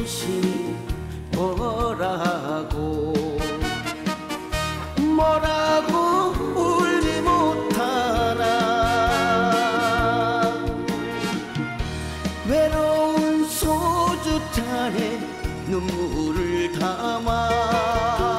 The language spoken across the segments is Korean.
당신 뭐라고. 뭐라고 울지 못하나. 외로운 소주 잔에 눈물을 담아.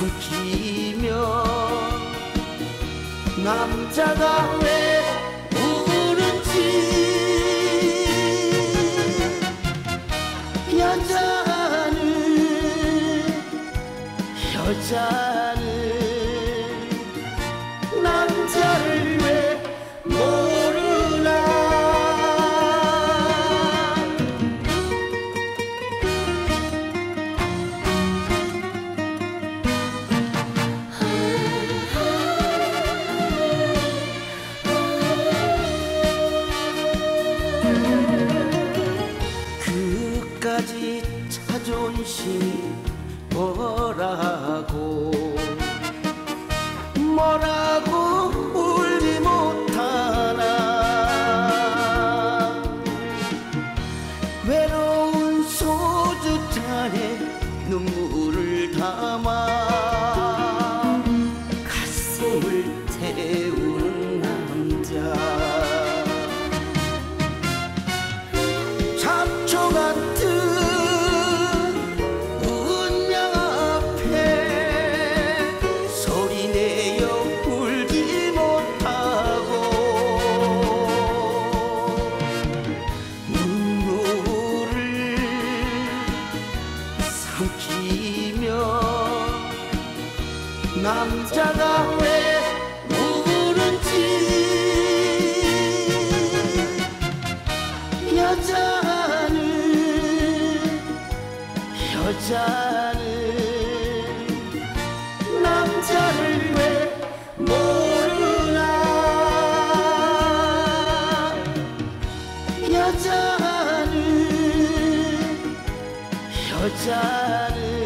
삼키며 남자가 왜 우는지 여자는 여자 자존심 뭐라고. 뭐라고 울지 못하나. 외로운 소주잔에 눈물을 담아 가슴을 태우 남자가 왜 우는지 여자는 여자는 남자를 왜 모르나? 여자 Hoca'nın